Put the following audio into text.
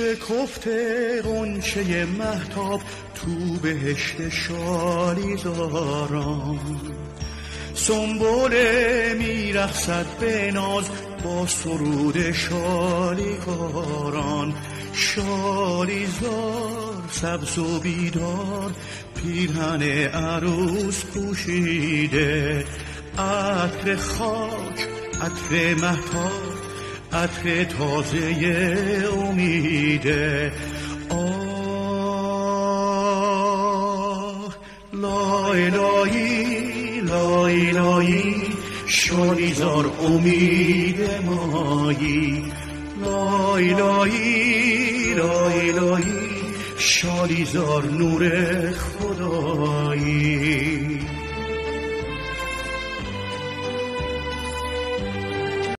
شکفته غنچه محتاب تو بهشت شالیزاران سنبول میرخصد به ناز با سرود شالیکاران. شالیزار سبز و بیدار پیرهن عروس پوشیده. عطر خاک عطر محتاب عطر تازه امیده. آه لای لایی لای لایی شالیزار امید مایی. لای لایی لای لایی شالیزار نور خدایی.